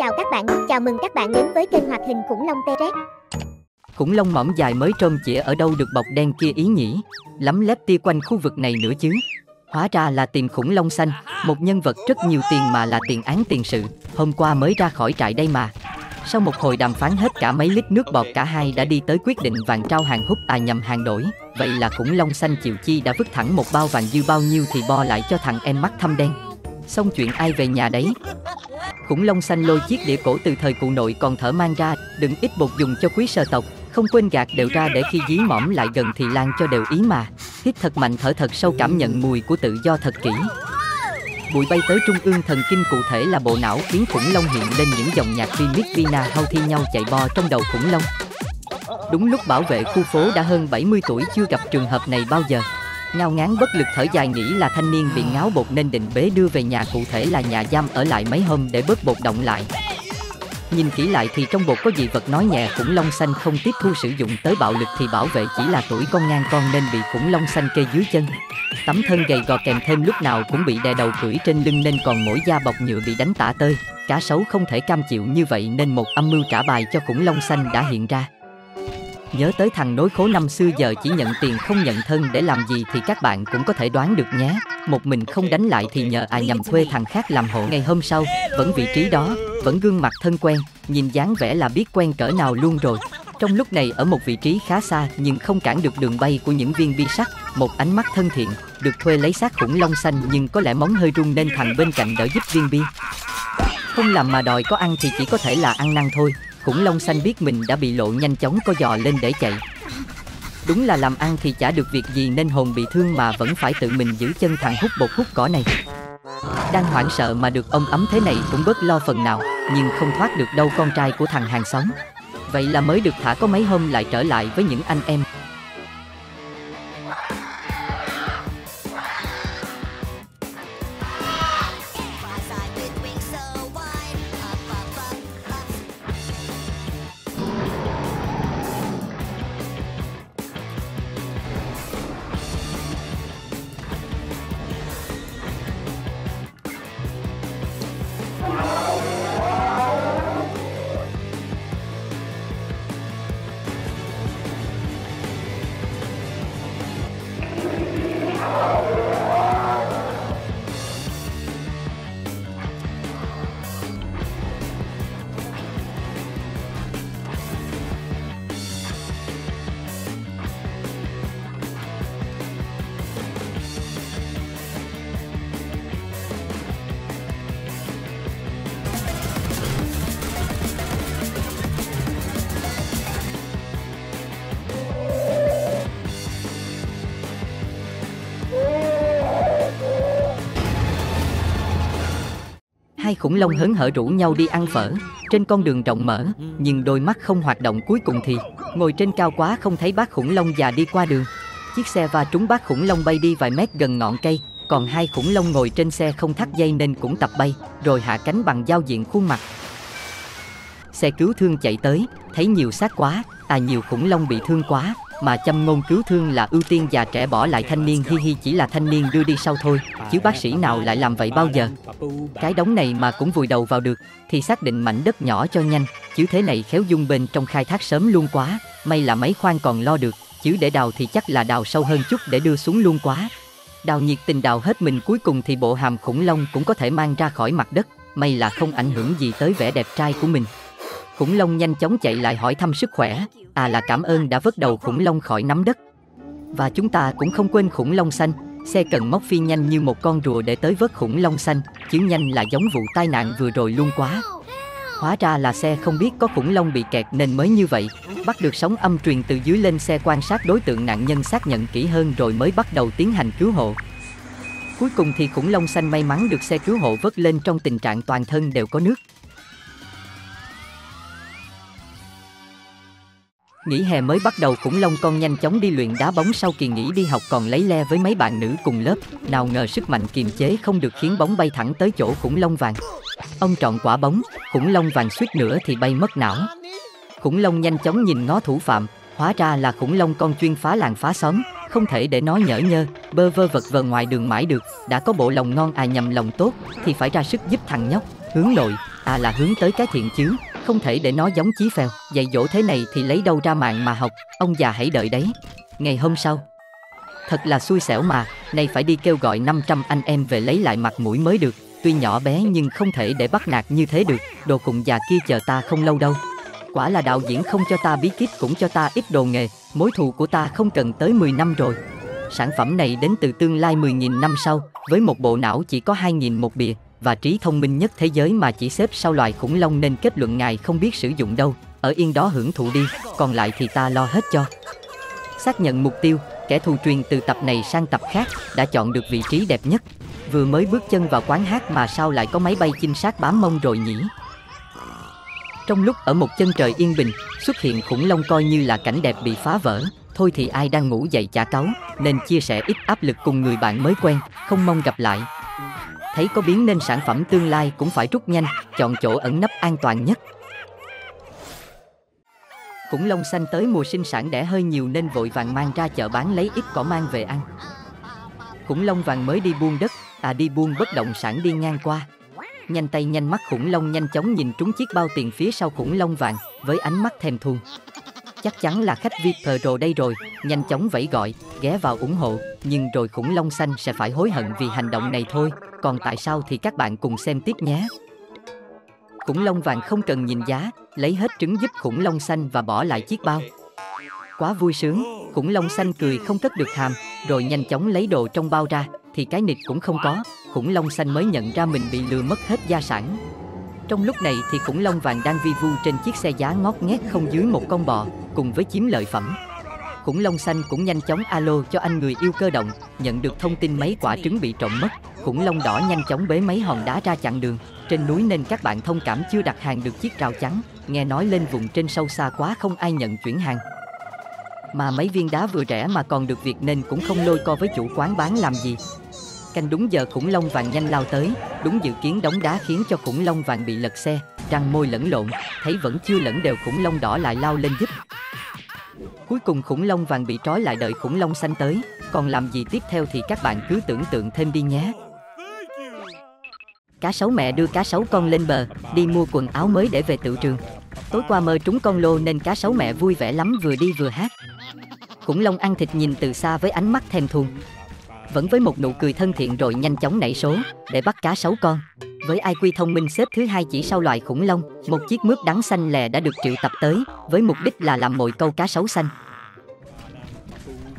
chào các bạn, chào mừng các bạn đến với kênh hoạt hình khủng long T-Rex. Khủng long mỏm dài mới trông chĩa ở đâu được bọc đen kia ý nhỉ? Lắm lép tia quanh khu vực này nữa chứ. Hóa ra là tìm khủng long xanh, một nhân vật rất nhiều tiền mà là tiền án tiền sự. Hôm qua mới ra khỏi trại đây mà. Sau một hồi đàm phán hết cả mấy lít nước bọt cả hai đã đi tới quyết định vàng trao hàng hút à nhầm hàng đổi. Vậy là khủng long xanh chịu chi đã vứt thẳng một bao vàng dư bao nhiêu thì bo lại cho thằng em mắt thâm đen. Xong chuyện ai về nhà đấy? Khủng long xanh lôi chiếc đĩa cổ từ thời cụ nội còn thở mang ra đừng ít bột dùng cho quý sơ tộc. Không quên gạt đều ra để khi dí mõm lại gần thì lan cho đều ý mà. Hít thật mạnh thở thật sâu cảm nhận mùi của tự do thật kỹ. Bụi bay tới trung ương thần kinh cụ thể là bộ não khiến khủng long hiện lên những dòng nhạc remix Vina hao thi nhau chạy bo trong đầu khủng long. Đúng lúc bảo vệ khu phố đã hơn 70 tuổi chưa gặp trường hợp này bao giờ. Ngao ngán bất lực thở dài nghĩ là thanh niên bị ngáo bột nên định bế đưa về nhà cụ thể là nhà giam ở lại mấy hôm để bớt bột động lại. Nhìn kỹ lại thì trong bột có dị vật nói nhẹ khủng long xanh không tiếp thu sử dụng tới bạo lực thì bảo vệ chỉ là tuổi con ngang con nên bị khủng long xanh kê dưới chân. Tấm thân gầy gò kèm thêm lúc nào cũng bị đè đầu cưỡi trên lưng nên còn mỗi da bọc nhựa bị đánh tả tơi. Cá sấu không thể cam chịu như vậy nên một âm mưu trả bài cho khủng long xanh đã hiện ra. Nhớ tới thằng nối khố năm xưa giờ chỉ nhận tiền không nhận thân để làm gì thì các bạn cũng có thể đoán được nhé. Một mình không đánh lại thì nhờ ai nhầm thuê thằng khác làm hộ ngày hôm sau, vẫn vị trí đó, vẫn gương mặt thân quen, nhìn dáng vẻ là biết quen cỡ nào luôn rồi. Trong lúc này ở một vị trí khá xa nhưng không cản được đường bay của những viên bi sắt, một ánh mắt thân thiện, được thuê lấy xác khủng long xanh nhưng có lẽ móng hơi rung nên thằng bên cạnh đỡ giúp viên bi. Không làm mà đòi có ăn thì chỉ có thể là ăn năn thôi, khủng long xanh biết mình đã bị lộ nhanh chóng co giò lên để chạy. Đúng là làm ăn thì chả được việc gì nên hồn bị thương mà vẫn phải tự mình giữ chân thằng hút bột hút cỏ này. Đang hoảng sợ mà được ông ấm thế này cũng bớt lo phần nào, nhưng không thoát được đâu con trai của thằng hàng xóm. Vậy là mới được thả có mấy hôm lại trở lại với những anh em. Hai khủng long hớn hở rủ nhau đi ăn phở. Trên con đường rộng mở, Nhưng đôi mắt không hoạt động cuối cùng thì Ngồi trên cao quá không thấy bác khủng long già đi qua đường. Chiếc xe va trúng bác khủng long bay đi vài mét gần ngọn cây. Còn hai khủng long ngồi trên xe không thắt dây nên cũng tập bay, Rồi hạ cánh bằng giao diện khuôn mặt. Xe cứu thương chạy tới, Thấy nhiều xác quá À nhiều khủng long bị thương quá mà chăm ngôn cứu thương là ưu tiên già trẻ bỏ lại thanh niên. Hi hi, chỉ là thanh niên đưa đi sau thôi. Chứ bác sĩ nào lại làm vậy bao giờ? Cái đống này mà cũng vùi đầu vào được, thì xác định mảnh đất nhỏ cho nhanh. Chứ thế này khéo dung bên trong khai thác sớm luôn quá. May là mấy khoan còn lo được, chứ để đào thì chắc là đào sâu hơn chút để đưa xuống luôn quá. Đào nhiệt tình đào hết mình cuối cùng thì bộ hàm khủng long cũng có thể mang ra khỏi mặt đất. May là không ảnh hưởng gì tới vẻ đẹp trai của mình. Khủng long nhanh chóng chạy lại hỏi thăm sức khỏe à là cảm ơn đã vớt đầu khủng long khỏi nắm đất. Và chúng ta cũng không quên khủng long xanh, xe cần móc phi nhanh như một con rùa để tới vớt khủng long xanh, chứ nhanh là giống vụ tai nạn vừa rồi luôn quá. Hóa ra là xe không biết có khủng long bị kẹt nên mới như vậy, bắt được sóng âm truyền từ dưới lên xe quan sát đối tượng nạn nhân xác nhận kỹ hơn rồi mới bắt đầu tiến hành cứu hộ. Cuối cùng thì khủng long xanh may mắn được xe cứu hộ vớt lên trong tình trạng toàn thân đều có nước. Nghỉ hè mới bắt đầu khủng long con nhanh chóng đi luyện đá bóng sau kỳ nghỉ đi học còn lấy le với mấy bạn nữ cùng lớp. Nào ngờ sức mạnh kiềm chế không được khiến bóng bay thẳng tới chỗ khủng long vàng. Ông trọn quả bóng, khủng long vàng suýt nữa thì bay mất não. Khủng long nhanh chóng nhìn ngó thủ phạm, hóa ra là khủng long con chuyên phá làng phá xóm, không thể để nó nhở nhơ, bơ vơ vật vờ ngoài đường mãi được, đã có bộ lòng ngon à nhầm lòng tốt, thì phải ra sức giúp thằng nhóc, hướng nội, à là hướng tới cái thiện chứ, không thể để nó giống chí phèo, dạy dỗ thế này thì lấy đâu ra mạng mà học, ông già hãy đợi đấy. Ngày hôm sau, thật là xui xẻo mà, nay phải đi kêu gọi 500 anh em về lấy lại mặt mũi mới được, tuy nhỏ bé nhưng không thể để bắt nạt như thế được, đồ cùng già kia chờ ta không lâu đâu. Quả là đạo diễn không cho ta bí kíp cũng cho ta ít đồ nghề, mối thù của ta không cần tới 10 năm rồi. Sản phẩm này đến từ tương lai 10.000 năm sau, với một bộ não chỉ có 2.000 một bìa, và trí thông minh nhất thế giới mà chỉ xếp sau loài khủng long nên kết luận ngài không biết sử dụng đâu, ở yên đó hưởng thụ đi, còn lại thì ta lo hết cho. Xác nhận mục tiêu, kẻ thù truyền từ tập này sang tập khác đã chọn được vị trí đẹp nhất. Vừa mới bước chân vào quán hát mà sao lại có máy bay chinh sát bám mông rồi nhỉ? Trong lúc ở một chân trời yên bình, xuất hiện khủng long coi như là cảnh đẹp bị phá vỡ, thôi thì ai đang ngủ dậy chả cáu, nên chia sẻ ít áp lực cùng người bạn mới quen, không mong gặp lại. Thấy có biến nên sản phẩm tương lai cũng phải rút nhanh, chọn chỗ ẩn nấp an toàn nhất. Khủng long xanh tới mùa sinh sản đẻ hơi nhiều nên vội vàng mang ra chợ bán lấy ít cỏ mang về ăn. Khủng long vàng mới đi buôn đất, à đi buôn bất động sản đi ngang qua. Nhanh tay nhanh mắt khủng long nhanh chóng nhìn trúng chiếc bao tiền phía sau khủng long vàng với ánh mắt thèm thuồng. Chắc chắn là khách VIP Pro đây rồi, nhanh chóng vẫy gọi, ghé vào ủng hộ, nhưng rồi khủng long xanh sẽ phải hối hận vì hành động này thôi, còn tại sao thì các bạn cùng xem tiếp nhé. Khủng long vàng không cần nhìn giá, lấy hết trứng giúp khủng long xanh và bỏ lại chiếc bao. Quá vui sướng, khủng long xanh cười không cất được hàm, rồi nhanh chóng lấy đồ trong bao ra, thì cái nịt cũng không có, khủng long xanh mới nhận ra mình bị lừa mất hết gia sản. Trong lúc này thì khủng long vàng đang vi vu trên chiếc xe giá ngót nghét không dưới một con bò, cùng với chiếm lợi phẩm. Khủng long xanh cũng nhanh chóng alo cho anh người yêu cơ động, nhận được thông tin mấy quả trứng bị trộm mất. Khủng long đỏ nhanh chóng bế mấy hòn đá ra chặn đường. Trên núi nên các bạn thông cảm chưa đặt hàng được chiếc rào chắn, nghe nói lên vùng trên sâu xa quá không ai nhận chuyển hàng. Mà mấy viên đá vừa rẻ mà còn được việc nên cũng không lôi co với chủ quán bán làm gì. Canh đúng giờ khủng long vàng nhanh lao tới, đúng dự kiến đóng đá khiến cho khủng long vàng bị lật xe, răng môi lẫn lộn, thấy vẫn chưa lẫn đều khủng long đỏ lại lao lên giúp. Cuối cùng khủng long vàng bị trói lại đợi khủng long xanh tới, còn làm gì tiếp theo thì các bạn cứ tưởng tượng thêm đi nhé. Cá sấu mẹ đưa cá sấu con lên bờ, đi mua quần áo mới để về tự trường. Tối qua mơ trúng con lô nên cá sấu mẹ vui vẻ lắm vừa đi vừa hát. Khủng long ăn thịt nhìn từ xa với ánh mắt thèm thuồng. Vẫn với một nụ cười thân thiện rồi nhanh chóng nảy số để bắt cá sấu con. Với IQ thông minh xếp thứ hai chỉ sau loài khủng long, một chiếc mướp đắng xanh lè đã được triệu tập tới, với mục đích là làm mồi câu cá sấu xanh.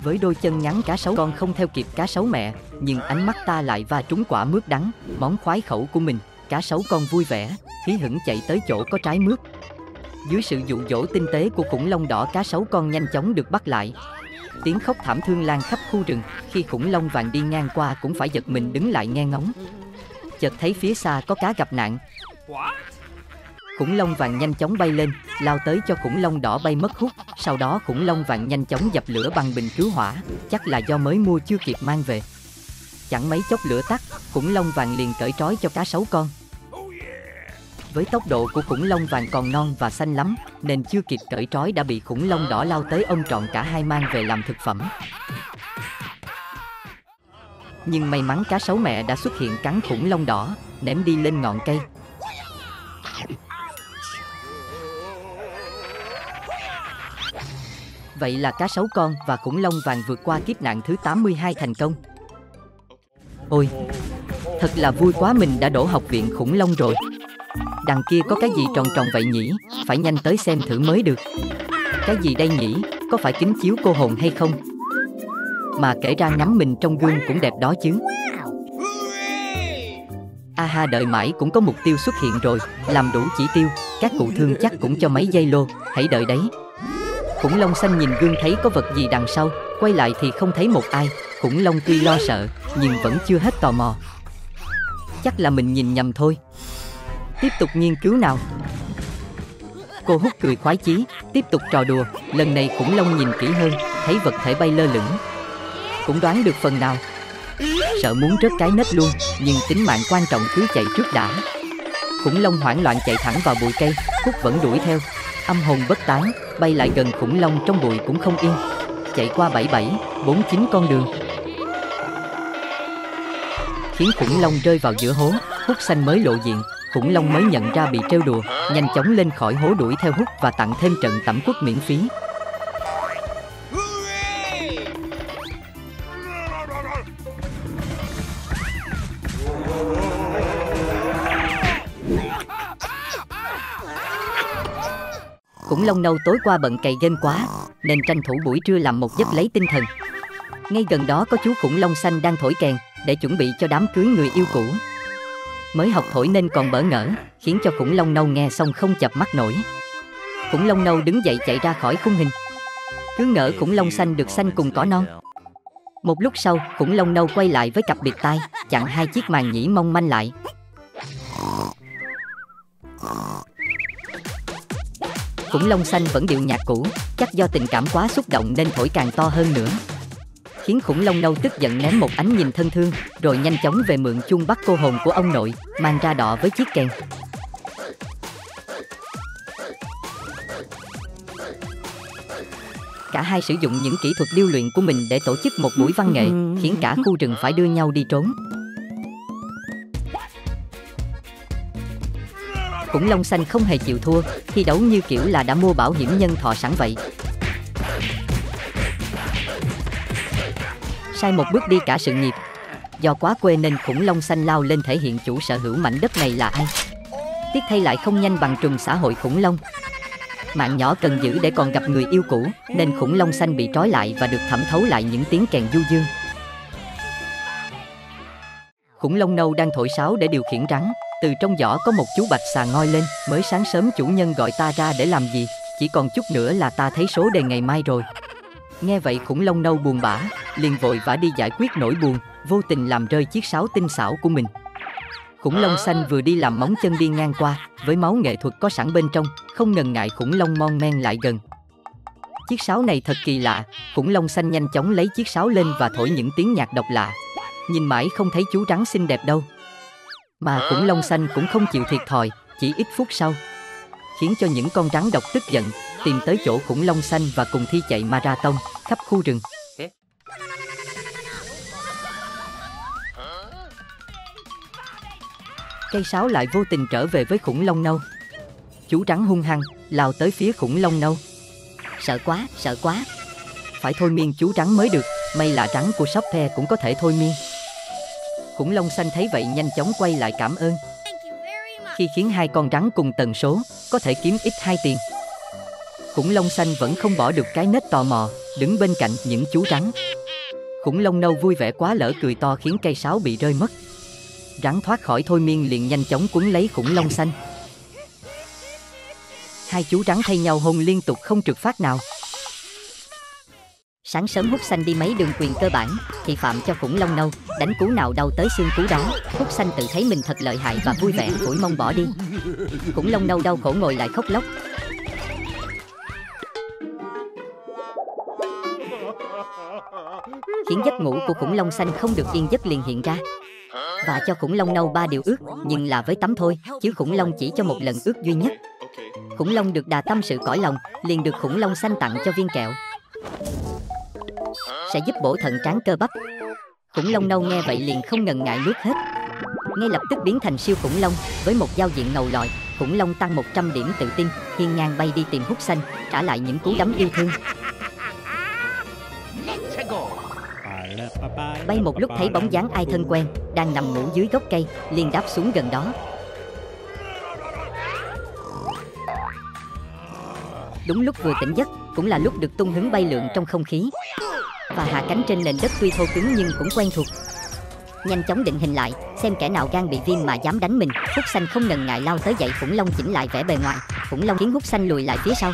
Với đôi chân ngắn cá sấu con không theo kịp cá sấu mẹ, nhưng ánh mắt ta lại va trúng quả mướp đắng, món khoái khẩu của mình. Cá sấu con vui vẻ, hí hửng chạy tới chỗ có trái mướp. Dưới sự dụ dỗ tinh tế của khủng long đỏ cá sấu con nhanh chóng được bắt lại. Tiếng khóc thảm thương lan khắp khu rừng, khi khủng long vàng đi ngang qua cũng phải giật mình đứng lại nghe ngóng. Chợt thấy phía xa có cá gặp nạn. Khủng long vàng nhanh chóng bay lên, lao tới cho khủng long đỏ bay mất hút, sau đó khủng long vàng nhanh chóng dập lửa bằng bình cứu hỏa, chắc là do mới mua chưa kịp mang về. Chẳng mấy chốc lửa tắt, khủng long vàng liền cởi trói cho cá sấu con. Với tốc độ của khủng long vàng còn non và xanh lắm, nên chưa kịp cởi trói đã bị khủng long đỏ lao tới ôm trọn cả hai mang về làm thực phẩm. Nhưng may mắn cá sấu mẹ đã xuất hiện cắn khủng long đỏ, ném đi lên ngọn cây. Vậy là cá sấu con và khủng long vàng vượt qua kiếp nạn thứ 82 thành công. Ôi, thật là vui quá mình đã đổ học viện khủng long rồi. Đằng kia có cái gì tròn tròn vậy nhỉ, phải nhanh tới xem thử mới được. Cái gì đây nhỉ, có phải kính chiếu cô hồn hay không? Mà kể ra ngắm mình trong gương cũng đẹp đó chứ. Aha đợi mãi cũng có mục tiêu xuất hiện rồi, làm đủ chỉ tiêu, các cụ thương chắc cũng cho mấy giây lô, hãy đợi đấy. Khủng long xanh nhìn gương thấy có vật gì đằng sau, quay lại thì không thấy một ai, khủng long tuy lo sợ, nhưng vẫn chưa hết tò mò. Chắc là mình nhìn nhầm thôi. Tiếp tục nghiên cứu nào. Cô hút cười khoái chí, tiếp tục trò đùa, lần này khủng long nhìn kỹ hơn, thấy vật thể bay lơ lửng. Cũng đoán được phần nào. Sợ muốn rớt cái nết luôn, nhưng tính mạng quan trọng cứ chạy trước đã. Khủng long hoảng loạn chạy thẳng vào bụi cây, Cúc vẫn đuổi theo, âm hồn bất tán, bay lại gần khủng long trong bụi cũng không yên. Chạy qua bảy bảy, bốn chín con đường. Khiến khủng long rơi vào giữa hố, hút xanh mới lộ diện, khủng long mới nhận ra bị trêu đùa, nhanh chóng lên khỏi hố đuổi theo hút và tặng thêm trận tẩm quốc miễn phí. Khủng long nâu tối qua bận cày game quá, nên tranh thủ buổi trưa làm một giấc lấy tinh thần. Ngay gần đó có chú khủng long xanh đang thổi kèn, để chuẩn bị cho đám cưới người yêu cũ. Mới học thổi nên còn bỡ ngỡ, khiến cho khủng long nâu nghe xong không chập mắt nổi. Khủng long nâu đứng dậy chạy ra khỏi khung hình. Cứ ngỡ khủng long xanh được xanh cùng cỏ non. Một lúc sau, khủng long nâu quay lại với cặp biệt tai, chặn hai chiếc màn nhĩ mong manh lại. Khủng long xanh vẫn điệu nhạc cũ, chắc do tình cảm quá xúc động nên thổi càng to hơn nữa. Khiến khủng long nâu tức giận ném một ánh nhìn thân thương, rồi nhanh chóng về mượn chung bắt cô hồn của ông nội, mang ra đọ với chiếc kèn. Cả hai sử dụng những kỹ thuật điêu luyện của mình để tổ chức một buổi văn nghệ, khiến cả khu rừng phải đưa nhau đi trốn. Cũng long xanh không hề chịu thua, thi đấu như kiểu là đã mua bảo hiểm nhân thọ sẵn vậy. Sai một bước đi cả sự nghiệp. Do quá quê nên khủng long xanh lao lên thể hiện chủ sở hữu mảnh đất này là ai. Tiếc thay lại không nhanh bằng trùng xã hội khủng long. Mạng nhỏ cần giữ để còn gặp người yêu cũ, nên khủng long xanh bị trói lại và được thẩm thấu lại những tiếng kèn du dương. Khủng long nâu đang thổi sáo để điều khiển rắn, từ trong giỏ có một chú bạch xà ngoi lên, mới sáng sớm chủ nhân gọi ta ra để làm gì, chỉ còn chút nữa là ta thấy số đề ngày mai rồi. Nghe vậy khủng long nâu buồn bã, liền vội vã đi giải quyết nỗi buồn, vô tình làm rơi chiếc sáo tinh xảo của mình. Khủng long xanh vừa đi làm móng chân đi ngang qua, với máu nghệ thuật có sẵn bên trong, không ngần ngại khủng long mon men lại gần. Chiếc sáo này thật kỳ lạ, khủng long xanh nhanh chóng lấy chiếc sáo lên và thổi những tiếng nhạc độc lạ. Nhìn mãi không thấy chú rắn xinh đẹp đâu. Mà khủng long xanh cũng không chịu thiệt thòi, chỉ ít phút sau. Khiến cho những con rắn độc tức giận, tìm tới chỗ khủng long xanh và cùng thi chạy marathon khắp khu rừng. Cây sáo lại vô tình trở về với khủng long nâu. Chú rắn hung hăng, lao tới phía khủng long nâu. Sợ quá, sợ quá. Phải thôi miên chú rắn mới được, may là rắn của Shopper cũng có thể thôi miên. Khủng long xanh thấy vậy nhanh chóng quay lại cảm ơn. Khi khiến hai con rắn cùng tần số, có thể kiếm ít hai tiền. Khủng long xanh vẫn không bỏ được cái nết tò mò, đứng bên cạnh những chú rắn. Khủng long nâu vui vẻ quá lỡ cười to khiến cây sáo bị rơi mất. Rắn thoát khỏi thôi miên liền nhanh chóng quấn lấy khủng long xanh. Hai chú rắn thay nhau hôn liên tục không trượt phát nào. Sáng sớm hút xanh đi mấy đường quyền cơ bản, thì phạm cho khủng long nâu, đánh cú nào đau tới xương cú đó. Hút xanh tự thấy mình thật lợi hại và vui vẻ phủi mông bỏ đi. Khủng long nâu đau khổ ngồi lại khóc lóc. Khiến giấc ngủ của khủng long xanh không được yên giấc liền hiện ra và cho khủng long nâu ba điều ước nhưng là với tắm thôi chứ khủng long chỉ cho một lần ước duy nhất khủng long được đà tâm sự cõi lòng liền được khủng long xanh tặng cho viên kẹo sẽ giúp bổ thận tráng cơ bắp. Khủng long nâu nghe vậy liền không ngần ngại nuốt hết. Ngay lập tức biến thành siêu khủng long, với một giao diện ngầu lòi khủng long tăng 100 điểm tự tin, hiên ngang bay đi tìm hút xanh, trả lại những cú đấm yêu thương. Bay một lúc thấy bóng dáng ai thân quen, Đang nằm ngủ dưới gốc cây, liền đáp xuống gần đó. Đúng lúc vừa tỉnh giấc, Cũng là lúc được tung hứng bay lượn trong không khí. Và hạ cánh trên nền đất tuy thô cứng nhưng cũng quen thuộc Nhanh chóng định hình lại, Xem kẻ nào gan bị viêm mà dám đánh mình Hút xanh không ngần ngại lao tới dậy, Khủng long chỉnh lại vẻ bề ngoài Khủng long khiến hút xanh lùi lại phía sau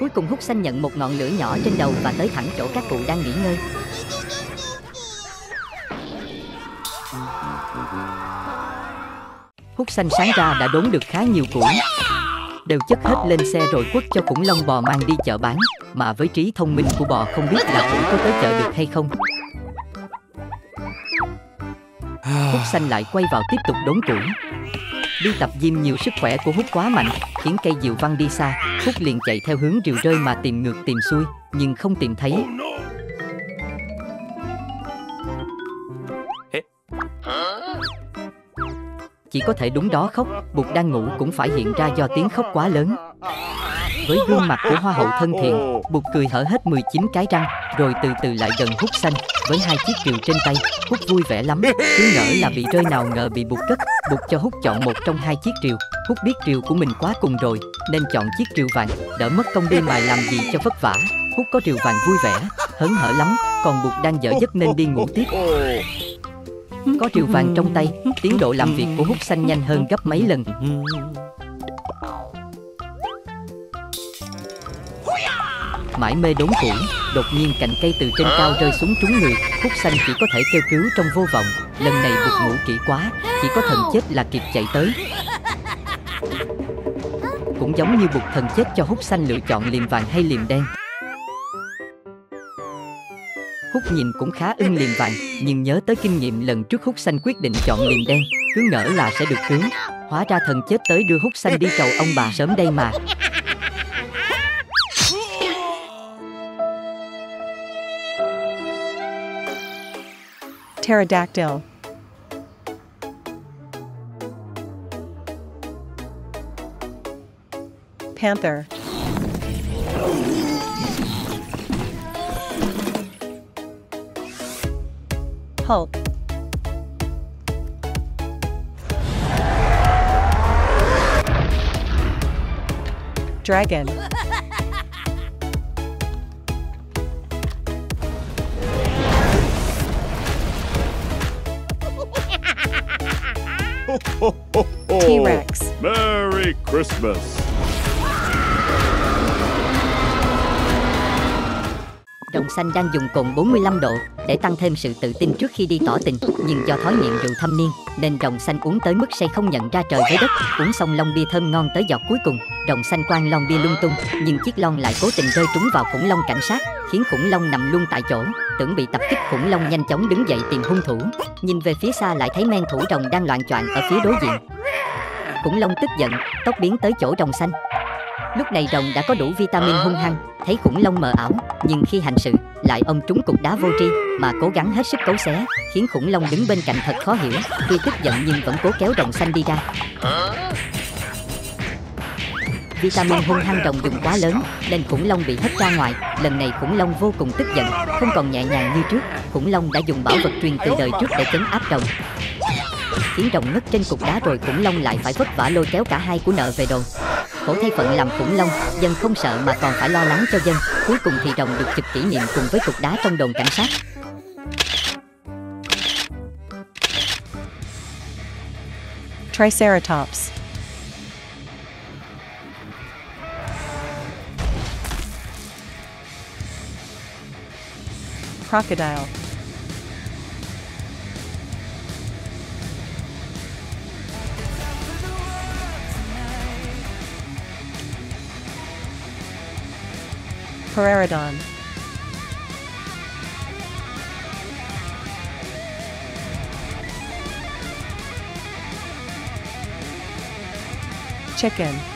Cuối cùng hút xanh nhận một ngọn lửa nhỏ trên đầu và tới thẳng chỗ các cụ đang nghỉ ngơi. Hút xanh sáng ra đã đốn được khá nhiều củi. Đều chất hết lên xe rồi quất cho khủng long bò mang đi chợ bán. Mà với trí thông minh của bò không biết là củi có tới chợ được hay không. Hút xanh lại quay vào tiếp tục đốn củi. Đi tập gym nhiều sức khỏe của Hút quá mạnh, khiến cây diều văng đi xa. Hút liền chạy theo hướng rìu rơi mà tìm ngược tìm xuôi, nhưng không tìm thấy. Chỉ có thể đúng đó khóc, Bụt đang ngủ cũng phải hiện ra do tiếng khóc quá lớn. Với gương mặt của hoa hậu thân thiện, Bụt cười hở hết 19 cái răng, rồi từ từ lại gần hút xanh, với hai chiếc kiều trên tay, hút vui vẻ lắm, cứ ngỡ là bị rơi nào ngờ bị Bụt cất, Bụt cho hút chọn một trong hai chiếc triều, hút biết triều của mình quá cùng rồi, nên chọn chiếc triều vàng, đỡ mất công đi mài làm gì cho vất vả, hút có triều vàng vui vẻ, hớn hở lắm, còn Bụt đang dở giấc nên đi ngủ tiếp. Có rìu vàng trong tay, tiến độ làm việc của hút xanh nhanh hơn gấp mấy lần. Mãi mê đốn củi, đột nhiên cành cây từ trên cao rơi xuống trúng người, hút xanh chỉ có thể kêu cứu trong vô vọng. Lần này buộc ngủ kỹ quá, chỉ có thần chết là kịp chạy tới. Cũng giống như buộc thần chết cho hút xanh lựa chọn liềm vàng hay liềm đen. Hút nhìn cũng khá ưng liềm vàng, nhưng nhớ tới kinh nghiệm lần trước hút xanh quyết định chọn liềm đen, cứ ngỡ là sẽ được cứu. Hóa ra thần chết tới đưa hút xanh đi cầu ông bà sớm đây mà. Pterodactyl. Panther. Hulk. Dragon. T-Rex. Merry Christmas. Rồng xanh đang dùng cồn 45 độ để tăng thêm sự tự tin trước khi đi tỏ tình, nhưng do thói nghiện rượu thâm niên nên rồng xanh uống tới mức say không nhận ra trời với đất, uống xong lon bia thơm ngon tới giọt cuối cùng, rồng xanh quăng lon bia lung tung, nhưng chiếc lon lại cố tình rơi trúng vào khủng long cảnh sát, khiến khủng long nằm luôn tại chỗ, tưởng bị tập kích khủng long nhanh chóng đứng dậy tìm hung thủ, nhìn về phía xa lại thấy men thủ rồng đang loạn choạng ở phía đối diện. Khủng long tức giận, tốc biến tới chỗ rồng xanh, Lúc này rồng đã có đủ vitamin hung hăng, thấy khủng long mờ ảo, nhưng khi hành sự, lại ôm trúng cục đá vô tri, mà cố gắng hết sức cấu xé, khiến khủng long đứng bên cạnh thật khó hiểu, tuy tức giận nhưng vẫn cố kéo rồng xanh đi ra. Vitamin hung hăng rồng dùng quá lớn, nên khủng long bị hất ra ngoài, lần này khủng long vô cùng tức giận, không còn nhẹ nhàng như trước, khủng long đã dùng bảo vật truyền từ đời trước để chấn áp rồng. Khiến rồng ngất trên cục đá rồi khủng long lại phải vất vả lôi kéo cả hai của nợ về đồn khổ thay phận làm khủng long, dân không sợ mà còn phải lo lắng cho dân cuối cùng thì rồng được chụp kỷ niệm cùng với cục đá trong đồn cảnh sát Triceratops. Crocodile. Pteroperidon. Chicken.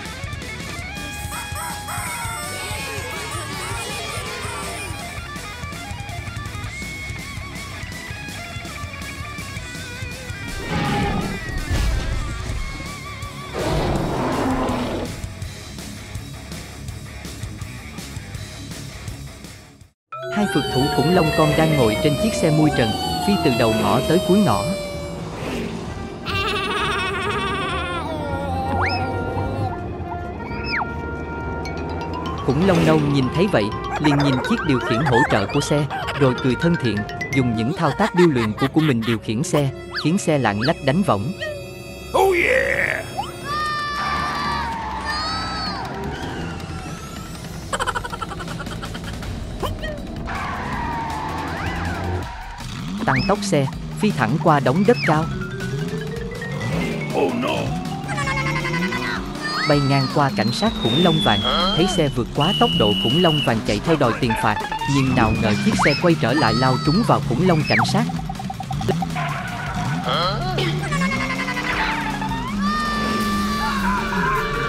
Phượt thủ khủng long con đang ngồi trên chiếc xe mui trần, phi từ đầu ngõ tới cuối ngõ. Khủng long nâu nhìn thấy vậy, liền nhìn chiếc điều khiển hỗ trợ của xe, rồi cười thân thiện, dùng những thao tác điêu luyện của của mình điều khiển xe, khiến xe lạng lách đánh võng. Tốc xe phi thẳng qua đống đất cao. Oh no! bay ngang qua cảnh sát khủng long vàng. Thấy xe vượt quá tốc độ khủng long vàng chạy theo đòi tiền phạt. Nhưng nào ngờ chiếc xe quay trở lại lao trúng vào khủng long cảnh sát.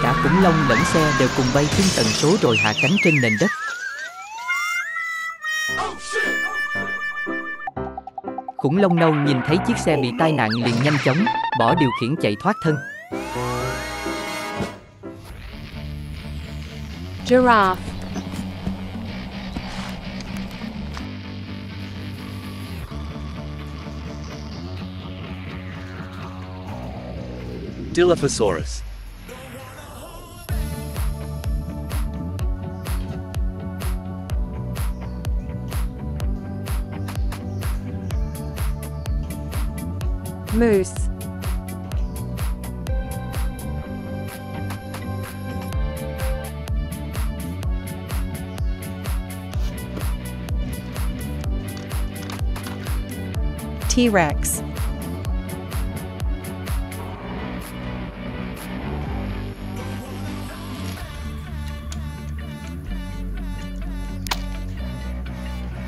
Cả khủng long lẫn xe đều cùng bay chung tần số rồi hạ cánh trên nền đất Khủng long nâu nhìn thấy chiếc xe bị tai nạn liền nhanh chóng, bỏ điều khiển chạy thoát thân. Giraffe. Dilophosaurus. Moose. T-Rex.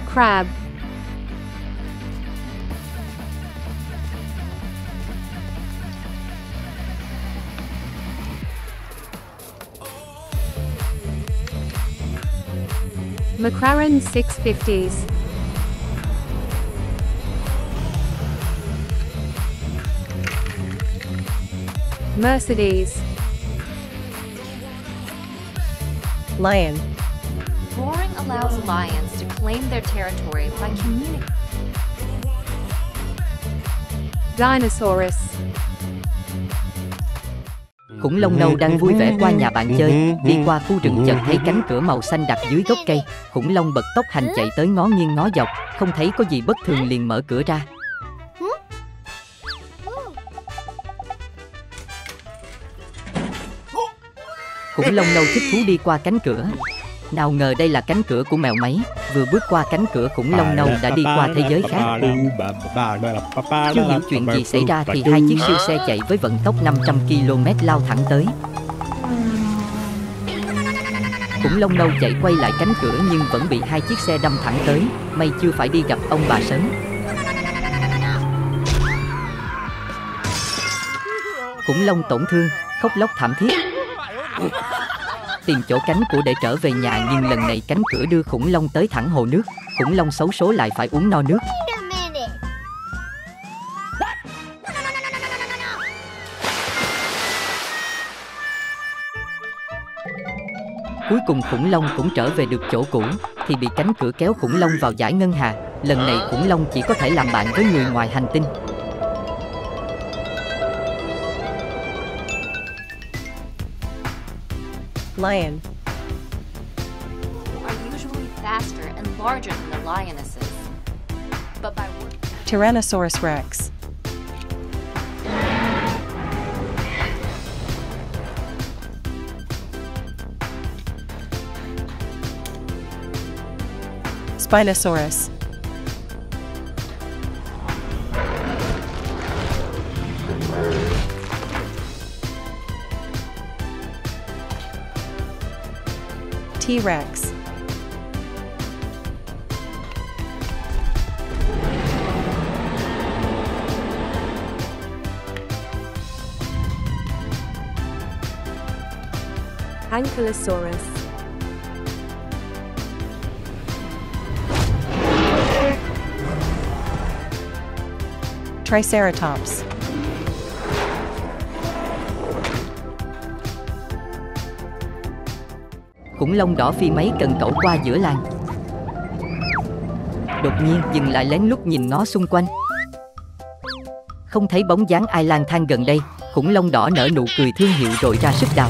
Crab. McLaren 650s. Mercedes. Lion. Roaring allows lions to claim their territory by communicating. Dinosaurus. Khủng long nâu đang vui vẻ qua nhà bạn chơi, đi qua khu rừng chợt thấy cánh cửa màu xanh đặt dưới gốc cây. Khủng long bật tốc hành chạy tới ngó nghiêng ngó dọc, không thấy có gì bất thường liền mở cửa ra. Khủng long nâu thích thú đi qua cánh cửa. Nào ngờ đây là cánh cửa của mèo máy, vừa bước qua cánh cửa khủng long nâu đã đi qua thế giới khác. Chưa hiểu chuyện gì xảy ra thì hai chiếc siêu xe chạy với vận tốc 500 km lao thẳng tới. Khủng long nâu chạy quay lại cánh cửa nhưng vẫn bị hai chiếc xe đâm thẳng tới, may chưa phải đi gặp ông bà sớm. Khủng long tổn thương, khóc lóc thảm thiết. Tìm chỗ cánh của để trở về nhà nhưng lần này cánh cửa đưa khủng long tới thẳng hồ nước. Khủng long xấu số lại phải uống no nước. Cuối cùng khủng long cũng trở về được chỗ cũ Thì bị cánh cửa kéo khủng long vào giải ngân hà. Lần này khủng long chỉ có thể làm bạn với người ngoài hành tinh Lion. Are usually faster and larger than the lionesses. But by Tyrannosaurus Rex. Spinosaurus. T-Rex. Ankylosaurus. Triceratops. Cũng long đỏ phi máy cần cẩu qua giữa làng. Đột nhiên dừng lại lén lút nhìn ngó xung quanh. Không thấy bóng dáng ai lang thang gần đây, Khủng long đỏ nở nụ cười thương hiệu rồi ra sức đào.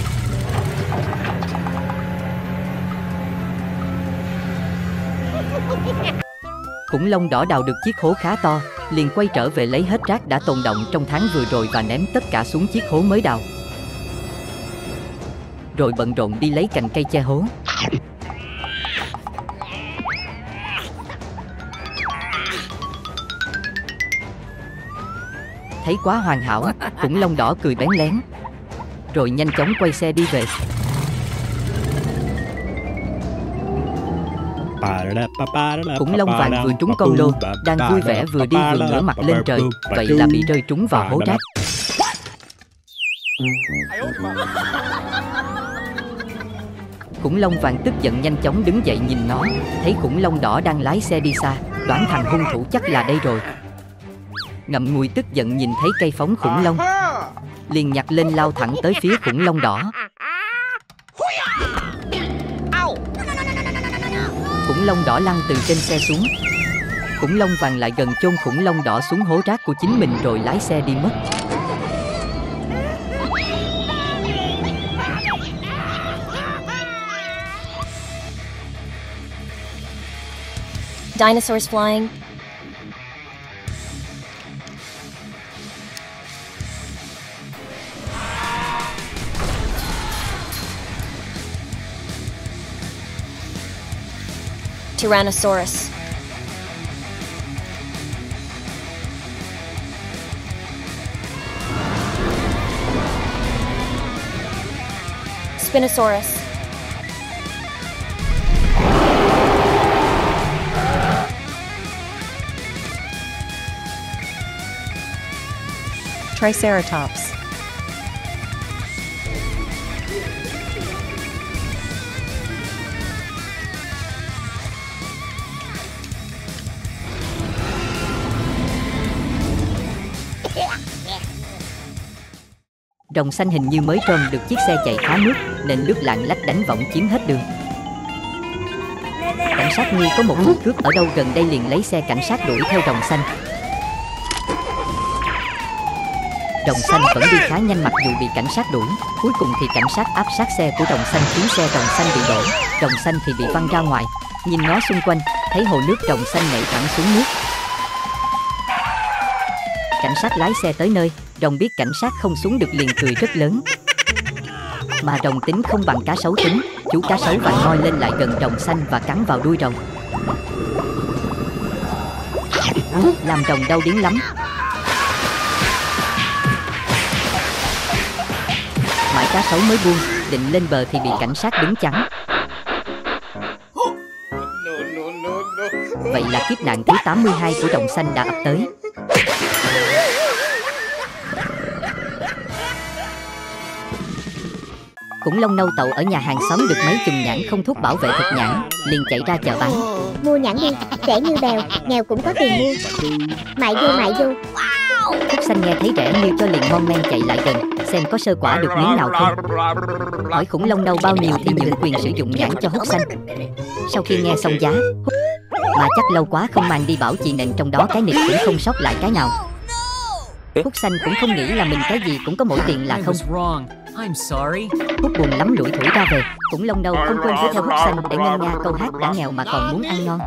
Khủng long đỏ đào được chiếc hố khá to, Liền quay trở về lấy hết rác đã tồn động trong tháng vừa rồi và ném tất cả xuống chiếc hố mới đào. Rồi bận rộn đi lấy cành cây che hố. Thấy quá hoàn hảo, khủng long đỏ cười bén lén. Rồi nhanh chóng quay xe đi về. Khủng long vàng vừa trúng con lô Đang vui vẻ vừa đi vừa ngửa mặt lên trời Vậy là bị rơi trúng vào hố rác Khủng long vàng tức giận nhanh chóng đứng dậy nhìn nó. Thấy khủng long đỏ đang lái xe đi xa, Đoán thằng hung thủ chắc là đây rồi. Ngậm ngùi tức giận nhìn thấy cây phóng khủng long. Liền nhặt lên lao thẳng tới phía khủng long đỏ. Khủng long đỏ lăn từ trên xe xuống. Khủng long vàng lại gần chôn khủng long đỏ xuống hố rác của chính mình rồi lái xe đi mất. Dinosaurs flying. Tyrannosaurus. Spinosaurus. Triceratops. Rồng xanh hình như mới trôm được chiếc xe chạy phá nước nên lướt lạng lách đánh võng chiếm hết đường. Cảnh sát nghi có một vụ cướp ở đâu gần đây liền lấy xe cảnh sát đuổi theo rồng xanh. Rồng xanh vẫn đi khá nhanh mặc dù bị cảnh sát đuổi. Cuối cùng thì cảnh sát áp sát xe của rồng xanh khiến xe rồng xanh bị đổ. Rồng xanh thì bị văng ra ngoài. Nhìn ngó xung quanh, thấy hồ nước rồng xanh nhảy thẳng xuống nước. Cảnh sát lái xe tới nơi, rồng biết cảnh sát không xuống được liền cười rất lớn. Mà rồng tính không bằng cá sấu tính, chú cá sấu vàng ngoi lên lại gần rồng xanh và cắn vào đuôi rồng. Làm rồng đau điếng lắm. Cá sấu mới buông, định lên bờ thì bị cảnh sát đứng chắn. Vậy là kiếp nạn thứ 82 của rồng xanh đã ập tới. Khủng long nâu tậu ở nhà hàng xóm được mấy chùm nhãn không thuốc bảo vệ thực nhãn, liền chạy ra chợ bán. Mua nhãn đi, rẻ như bèo, nghèo cũng có tiền mua. Mại vô mại vô, Phúc xanh nghe thấy rẻ nhiêu cho liền mon men chạy lại gần, xem có sơ quả được miếng nào không. Hỏi khủng long nâu bao nhiêu thì nhượng quyền sử dụng nhãn cho hút xanh. Sau khi nghe xong giá, hút mà chắc lâu quá không mang đi bảo chị nện trong đó cái nịt cũng không sót lại cái nào. Hút xanh cũng không nghĩ là mình cái gì cũng có mỗi tiền là không. I'm sorry. Hút buồn lắm lủi thủi ra về. Cũng long đâu không quên với theo hút xanh để ngân nga câu hát đã nghèo mà còn muốn ăn ngon.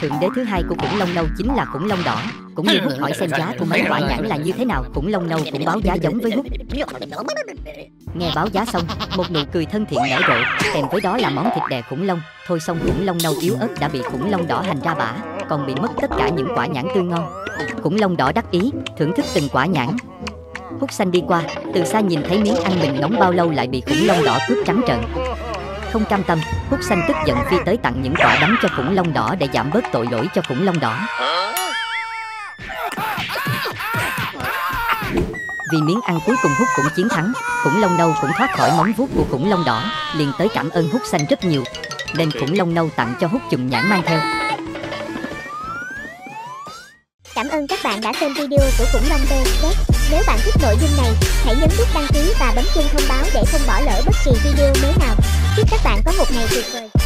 Thượng đế thứ hai của khủng long nâu chính là khủng long đỏ. Cũng như hút hỏi xem giá của mấy quả nhãn là như thế nào. Khủng long nâu cũng báo giá giống với hút Nghe báo giá xong, một nụ cười thân thiện nở rộ. Kèm với đó là món thịt đè khủng long. Thôi xong khủng long nâu yếu ớt đã bị khủng long đỏ hành ra bả. Còn bị mất tất cả những quả nhãn tươi ngon. Khủng long đỏ đắc ý, thưởng thức từng quả nhãn. Hút xanh đi qua, từ xa nhìn thấy miếng ăn mình nóng bao lâu lại bị khủng long đỏ cướp trắng trợn. Không cam tâm, Hút xanh tức giận phi tới tặng những quả đấm cho khủng long đỏ để giảm bớt tội lỗi cho khủng long đỏ. Vì miếng ăn cuối cùng Hút cũng chiến thắng, khủng long nâu cũng thoát khỏi móng vuốt của khủng long đỏ, liền tới cảm ơn Hút xanh rất nhiều, nên khủng long nâu tặng cho Hút chùm nhãn mang theo. cảm ơn các bạn đã xem video của Khủng Long TZ. Nếu bạn thích nội dung này, hãy nhấn nút đăng ký và bấm chuông thông báo để không bỏ lỡ bất kỳ video mới nào. Chúc các bạn có một ngày tuyệt vời.